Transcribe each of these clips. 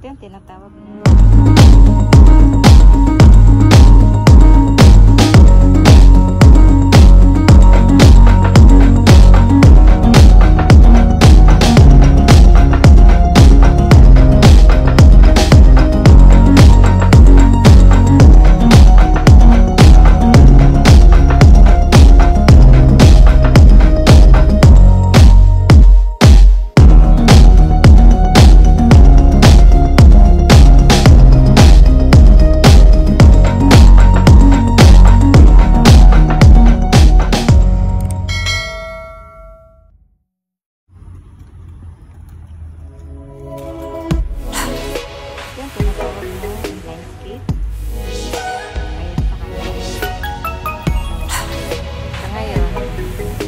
ito, yung tinatawag.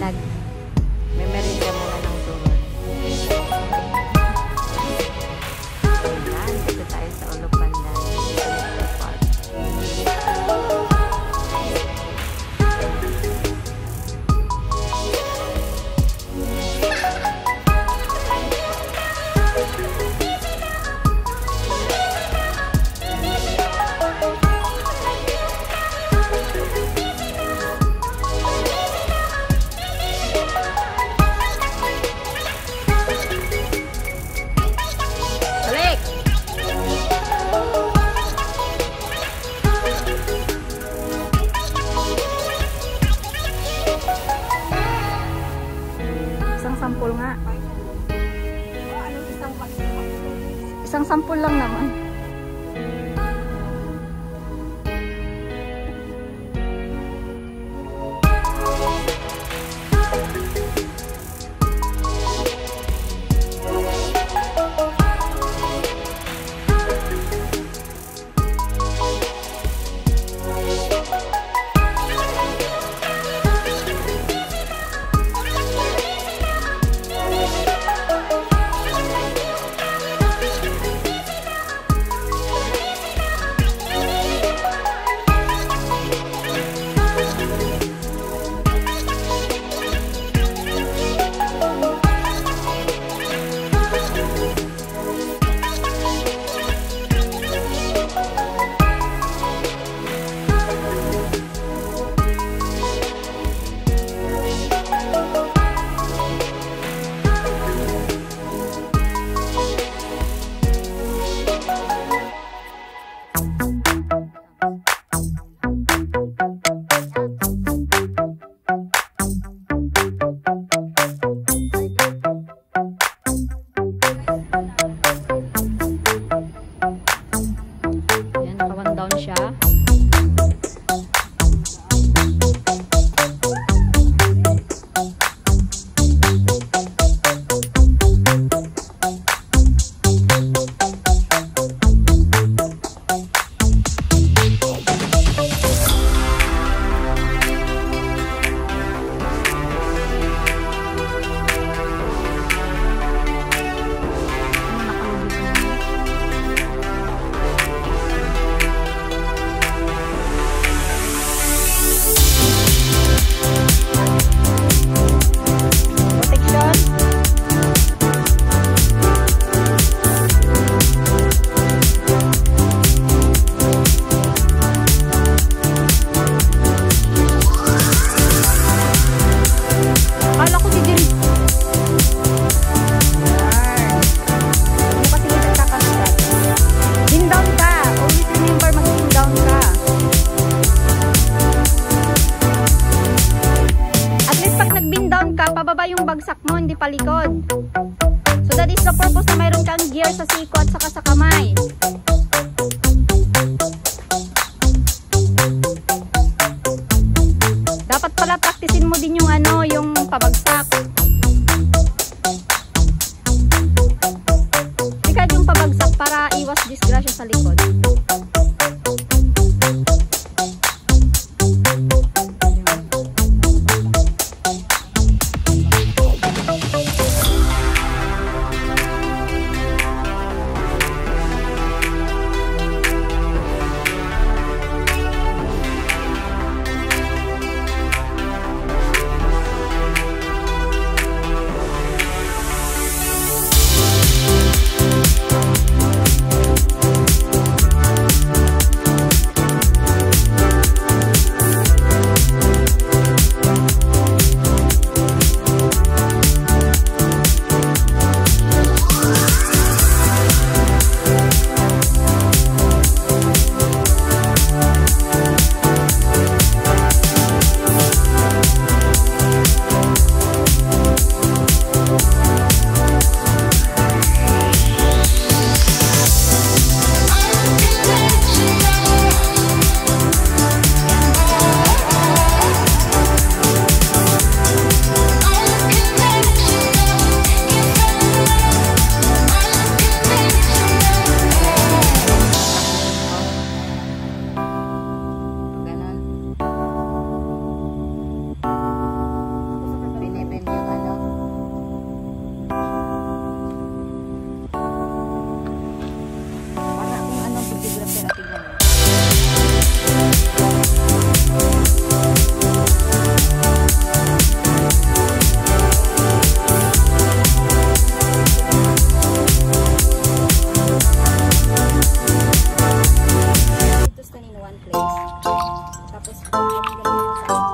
那愣了吗？bagsak mo, hindi palikod. So that is the purpose na mayroon kang gear sa siko at saka sa kamay. Tapos, pag-galing sa